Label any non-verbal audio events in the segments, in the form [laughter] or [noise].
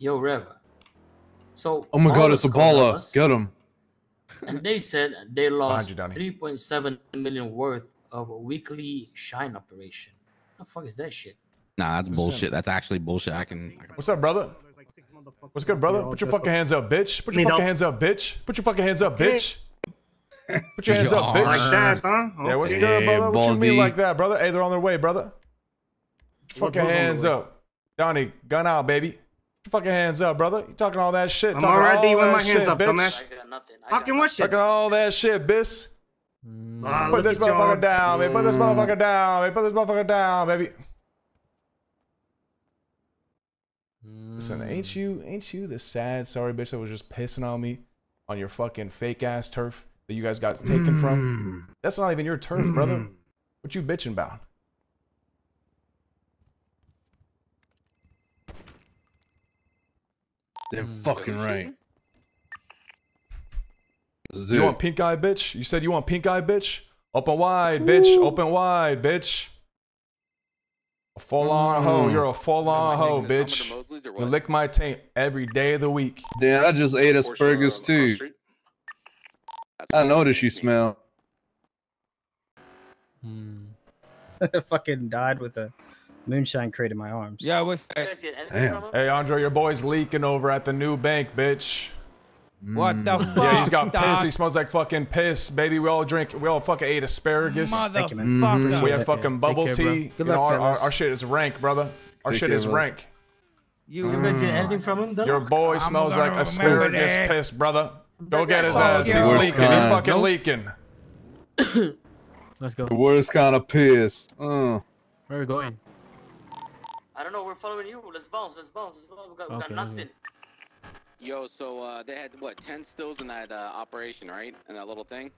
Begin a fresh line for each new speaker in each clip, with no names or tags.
Yo, Rev. So.
Oh my god, it's a
called us,
Get him.
And they said they lost
you,
3.7 million worth of a weekly shine operation. What the fuck is that shit?
Nah, that's bullshit. That's actually bullshit. I can.
What's up, brother? What's good, brother? Put your fucking hands up, bitch. Put your fucking hands up, bitch. Put your fucking hands up, bitch. Put your [laughs] hands up,
Like
bitch.
that, huh?
Yeah, what's
Okay.
good, brother? What you
Baldy.
mean like that, brother? Hey, they're on their way, brother. Put your fucking
what's on the
hands up. Donnie, gun out, baby. Put your fucking hands up, brother. You talking all that shit.
I'm
talking
already
all
with
that
my hands
shit,
up,
bitch.
dumbass.
I got nothing. I got
Talking what shit?
Talking all that shit, bitch.
Ah,
Put this
at y'all.
motherfucker down, baby. Put this mm. motherfucker down, baby. Put this motherfucker down, baby. Listen, mm. ain't you ain't you the sad sorry bitch that was just pissing on me on your fucking fake ass turf that you guys got taken from? Mm. That's not even your turf, brother. What you bitching about?
Damn mm. fucking right. This
You want pink eye, bitch? You said you want pink eye, bitch? Open wide, bitch. Open wide, bitch. A full on mm. hoe. You're a full on hoe, bitch. You lick my taint every day of the week.
Damn, I just ate asparagus too. I noticed you smell.
fucking died with a moonshine crate in my arms.
Yeah, what's that?
guys get anything
Damn.
Hey, Andre, your boy's leaking over at the new bank, bitch.
What the mm. fuck?
Yeah, he's got piss. He smells like fucking piss, baby. We all drink. We all fucking ate asparagus.
Thank you, man. Mm-hmm.
Motherfucker.
We have fucking bubble
care,
tea.
Good
You know, our, our, our shit is rank, brother. Our
Take
shit
care,
is
bro.
rank.
You
You
guys get anything from him? Dylan?
Your boy
I'm
smells like asparagus
that.
piss, brother. Go get his ass. He's
Worst
leaking. He's fucking
Nope.
leaking. [coughs]
Let's go.
The worst kind of piss. Uh.
Where are we going?
I don't know. We're following you. Let's bounce. Let's bounce. Let's bounce. We got, we got
Okay,
nothing.
Yo, so uh, they had what ten stills in that uh, operation, right? In that little thing.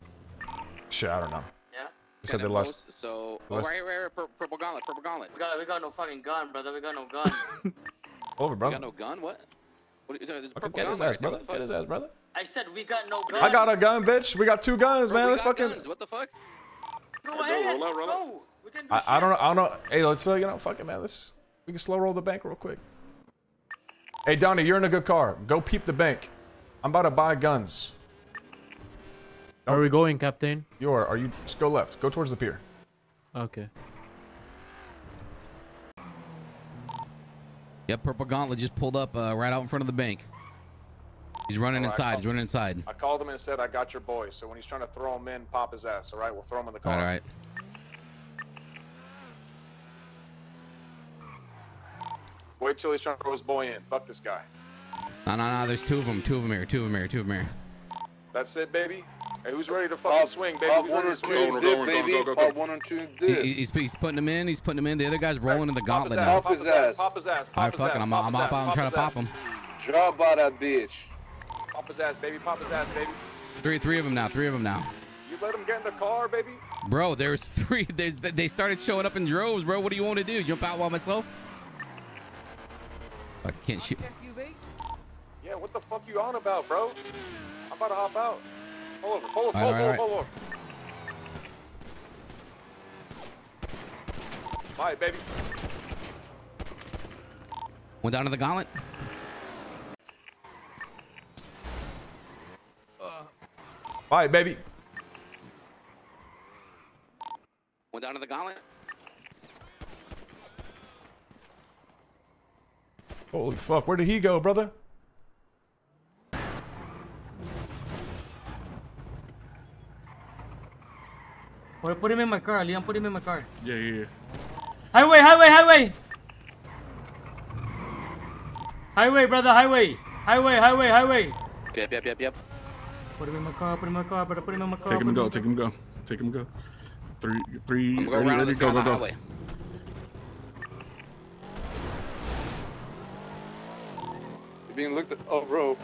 Shit, I don't know.
Yeah.
They said
Kinda
they lost.
close. So, oh,
lost-
right, right, right, purple gauntlet, purple gauntlet.
We got, we got no fucking gun, brother. We got no gun. [laughs]
Over,
You
brother.
got no gun? What? What? You, there's a
Okay, get his ass, brother.
What
Get his ass, brother.
I said we got no gun.
I got a gun, bitch. We got two guns,
Bro,
man. Let's fucking.
guns. What the fuck?
Go ahead. Roll out, roll out. We do
I, I don't know. I don't know. Hey, let's uh, you know, fuck it, man. Let's we can slow roll the bank real quick. Hey, Donnie, you're in a good car. Go peep the bank. I'm about to buy guns.
Where are we going, Captain?
You are. Are you? Just go left. Go towards the pier.
Okay.
Yep, purple gauntlet just pulled up uh, right out in front of the bank. He's running
Alright,
inside. He's running inside.
I called him and said I got your boy. So when he's trying to throw him in, pop his ass. All right, we'll throw him in the car.
right, all right.
Wait till he's trying to throw his boy in. Fuck this guy.
No, no, no. There's two of them. Two of them here. Two of them here. Two of them here.
That's it, baby. Hey, who's ready to fucking swing, baby?
Pop one or two and dip, baby. Pop one or two and dip.
he's, he's putting them in. He's putting them in. The other guy's rolling in the gauntlet now.
Pop his ass.
Pop his ass.
All right,
Pop his
fuck
ass.
it. I'm, I'm up. I'm trying to pop him.
Drop by that bitch.
Pop his ass, baby. Pop his ass, baby.
Three, three of them now. Three of them now.
You let him get in the car, baby.
Bro, there's [laughs] three. There's, they started showing up in droves, bro. What do you want to do? Jump out by myself? I can't shoot.
Yeah, what the fuck you on about, bro? I'm about to hop out. Pull over. Pull over. Pull over. Pull over. Bye, baby.
Went down to the gauntlet.
Bye, baby.
Went down to the gauntlet.
Holy fuck, where did he go, brother?
Put, put him in my car, Leon. Put him in my car.
Yeah, yeah, yeah.
Highway, highway, highway. Highway, brother, highway. Highway, highway, highway.
Yep, yep, yep, yep.
Put him in my car, put him in my car, brother, put him in my car.
Take him and go. Take him and go. Take him and go. Three, three.
Go
Ready,
around
ready, go, go,
the
go.
highway.
You're being looked at. Oh, bro.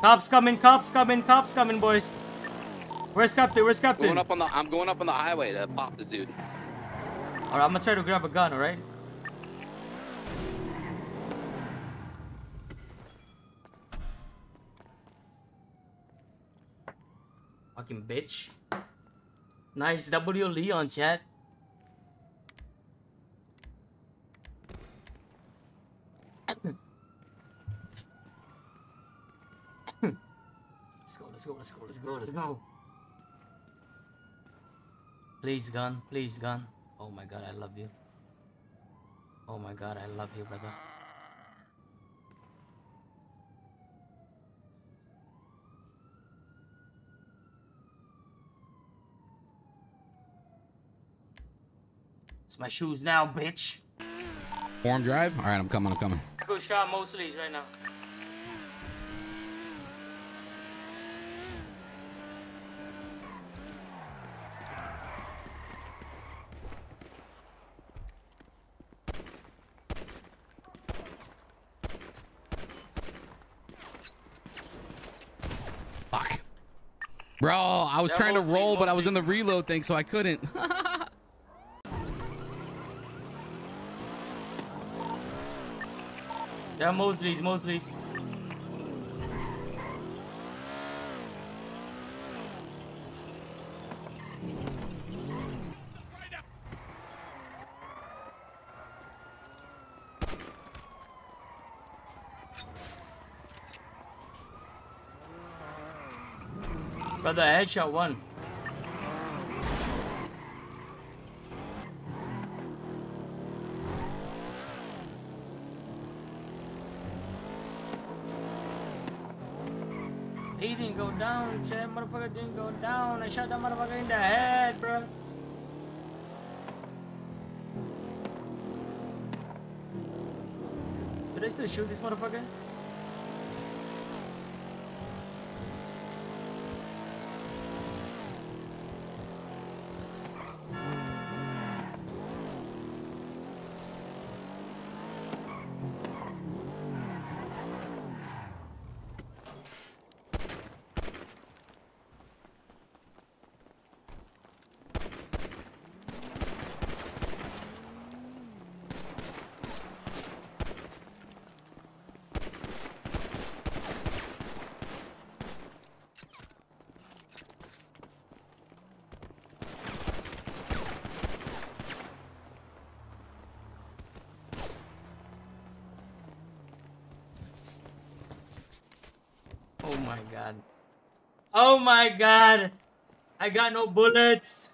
Cops coming, cops coming, cops coming, boys. Where's Captain? Where's Captain?
Going up on the. I'm going up on the highway to pop this dude.
Alright, I'm gonna try to grab a gun, alright? Fucking bitch. Nice W Leon chat. Let's go, let's go, let's go, let's go. Please, gun, please, gun. Oh my god, I love you. Oh my god, I love you, brother. It's my shoes now, bitch.
Warm drive? All right, I'm coming. I'm coming.
I go shot mostly right now.
Fuck. Bro, I was
Yeah,
trying to roll, but I was in the reload thing, so I couldn't. [laughs]
Yeah, Mosleys, Mosleys. Brother, headshot one. He didn't go down, Chad. Motherfucker didn't go down. I shot that motherfucker in the head, bro. Did I still shoot this motherfucker? Oh my god. Oh my god. I got no bullets.